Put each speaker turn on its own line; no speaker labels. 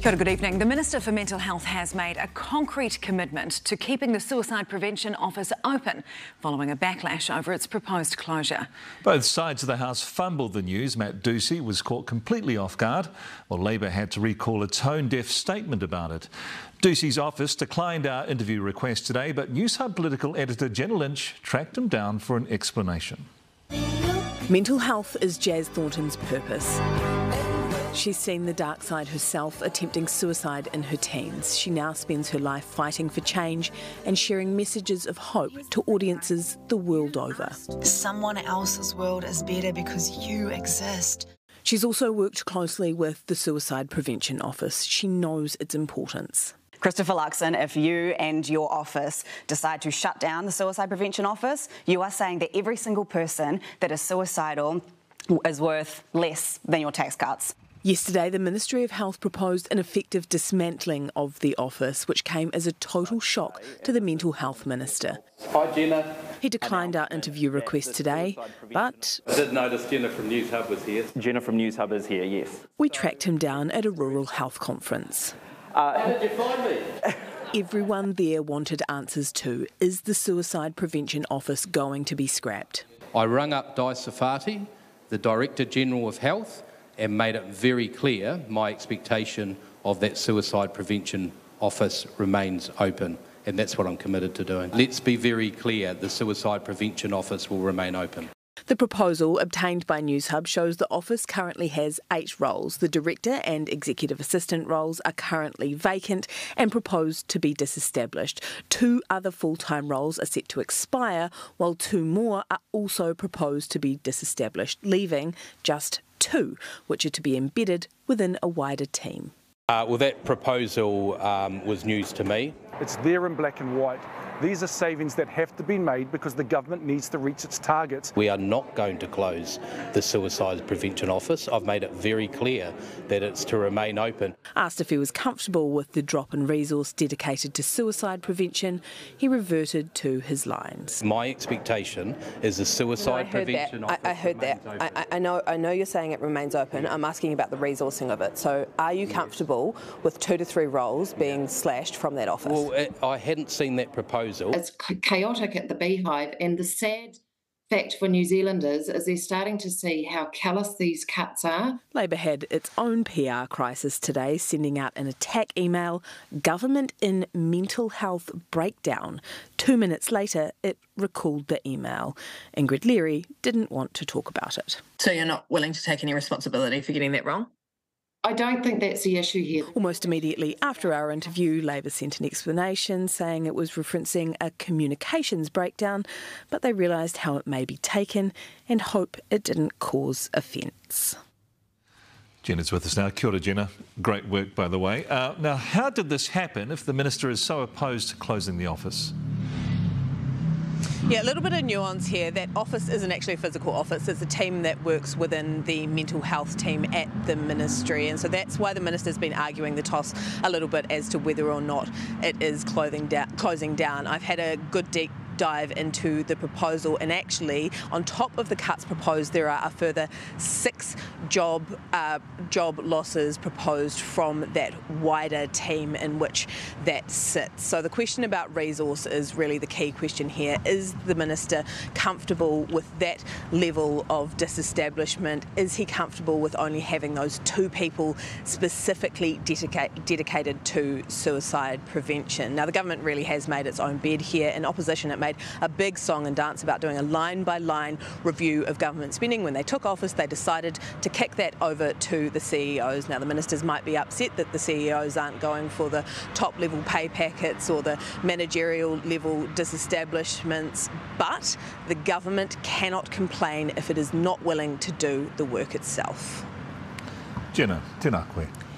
Kia good evening. The Minister for Mental Health has made a concrete commitment to keeping the Suicide Prevention Office open following a backlash over its proposed closure.
Both sides of the House fumbled the news. Matt Doocey was caught completely off guard, while Labor had to recall a tone-deaf statement about it. Doocey's office declined our interview request today, but Newshub political editor Jenna Lynch tracked him down for an explanation.
Mental health is Jazz Thornton's purpose. She's seen the dark side herself, attempting suicide in her teens. She now spends her life fighting for change and sharing messages of hope to audiences the world over.
Someone else's world is better because you exist.
She's also worked closely with the Suicide Prevention Office. She knows its importance.
Christopher Luxon, if you and your office decide to shut down the Suicide Prevention Office, you are saying that every single person that is suicidal is worth less than your tax cuts.
Yesterday, the Ministry of Health proposed an effective dismantling of the office, which came as a total shock to the Mental Health Minister.
Hi, Jenna.
He declined our interview request today, but.
I did notice Jenna from Newshub was here.
Jenna from Newshub is here, yes.
We tracked him down at a rural health conference.
Uh, How did you find me?
Everyone there wanted answers to is the Suicide Prevention Office going to be scrapped?
I rung up Di Sarfati, the Director General of Health and made it very clear my expectation of that suicide prevention office remains open. And that's what I'm committed to doing. Let's be very clear the Suicide Prevention Office will remain open.
The proposal obtained by Newshub shows the office currently has eight roles. The director and executive assistant roles are currently vacant and proposed to be disestablished. Two other full time roles are set to expire, while two more are also proposed to be disestablished, leaving just two, which are to be embedded within a wider team.
Uh, well, that proposal um, was news to me.
It's there in black and white. These are savings that have to be made because the government needs to reach its targets.
We are not going to close the Suicide Prevention Office. I've made it very clear that it's to remain open.
Asked if he was comfortable with the drop in resource dedicated to suicide prevention, he reverted to his lines.
My expectation is the Suicide
no,
Prevention
that.
Office.
I, I heard that. I, I, know. I know you're saying it remains open. I'm asking about the resourcing of it. So, are you comfortable with two to three roles being slashed from that office?
Well, it, I hadn't seen that proposal.
It's chaotic at the beehive, and the sad fact for New Zealanders is they're starting to see how callous these cuts are.
Labor had its own PR crisis today, sending out an attack email Government in Mental Health Breakdown. Two minutes later, it recalled the email. Ingrid Leary didn't want to talk about it.
So you're not willing to take any responsibility for getting that wrong?
I don't think that's the issue here.
Almost immediately after our interview, Labor sent an explanation saying it was referencing a communications breakdown, but they realised how it may be taken and hope it didn't cause offence.
Jenna's with us now. Kia ora, Jenna. Great work, by the way. Uh, now, how did this happen if the Minister is so opposed to closing the office?
Yeah, a little bit of nuance here. That office isn't actually a physical office, it's a team that works within the mental health team at the ministry. And so that's why the minister's been arguing the toss a little bit as to whether or not it is closing down. Closing down. I've had a good deep dive into the proposal, and actually, on top of the cuts proposed, there are a further six job uh, job losses proposed from that wider team in which that sits. So the question about resource is really the key question here. Is the minister comfortable with that level of disestablishment? Is he comfortable with only having those two people specifically dedicate, dedicated to suicide prevention? Now, the government really has made its own bed here. In opposition, it made made a big song and dance about doing a line by line review of government spending. When they took office, they decided to kick that over to the CEOs. Now, the ministers might be upset that the CEOs aren't going for the top level pay packets or the managerial level disestablishments, but the government cannot complain if it is not willing to do the work itself.
Jenna, tēnā koe.